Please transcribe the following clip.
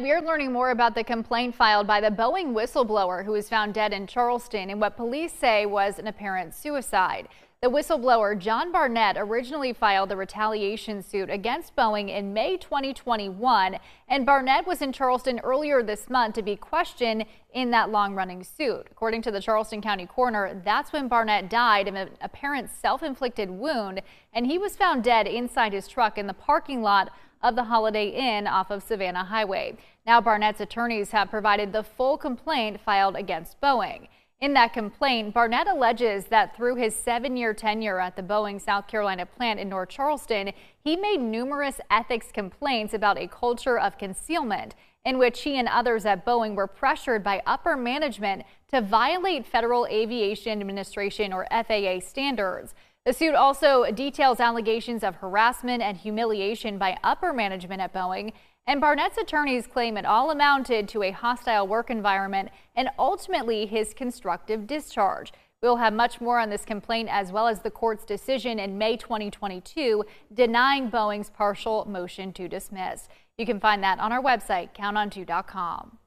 We are learning more about the complaint filed by the Boeing whistleblower who was found dead in Charleston in what police say was an apparent suicide. The whistleblower, John Barnett, originally filed a retaliation suit against Boeing in May 2021, and Barnett was in Charleston earlier this month to be questioned in that long-running suit. According to the Charleston County coroner, that's when Barnett died of an apparent self-inflicted wound, and he was found dead inside his truck in the parking lot of the Holiday Inn off of Savannah Highway. Now Barnett's attorneys have provided the full complaint filed against Boeing. In that complaint, Barnett alleges that through his seven-year tenure at the Boeing South Carolina plant in North Charleston, he made numerous ethics complaints about a culture of concealment in which he and others at Boeing were pressured by upper management to violate Federal Aviation Administration or FAA standards. The suit also details allegations of harassment and humiliation by upper management at Boeing and Barnett's attorneys claim it all amounted to a hostile work environment and ultimately his constructive discharge. We'll have much more on this complaint as well as the court's decision in May 2022 denying Boeing's partial motion to dismiss. You can find that on our website, counton2.com.